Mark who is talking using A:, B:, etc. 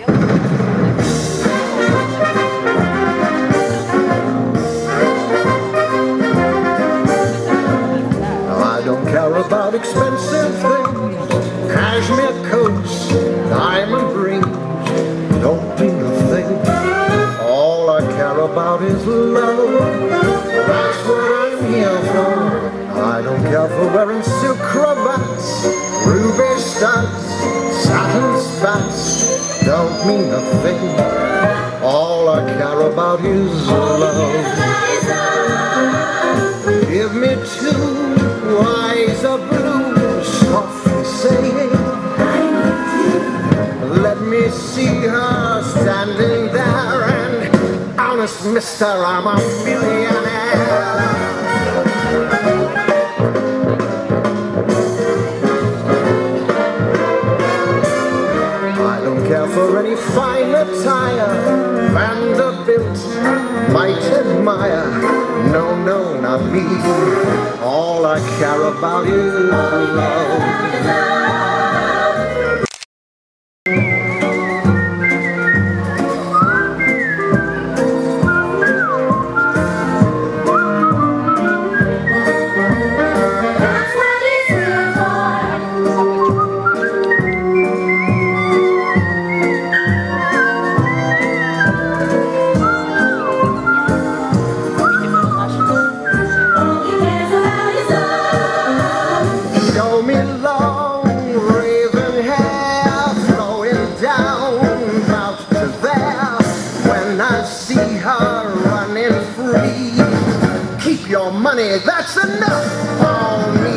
A: I don't care about expensive things, cashmere coats, diamond rings, don't mean a thing. All I care about is love. That's what I'm here for. I don't care for wearing silk cravats, ruby studs, satin spats, don't mean a thing. All I care about is love. Give me two eyes of blue, softly saying, Let me see her standing there, and honest mister, I'm a millionaire. For any fine attire, Vanderbilt might admire. No, no, not me. All I care about is love. See her running free, keep your money, that's enough. Oh,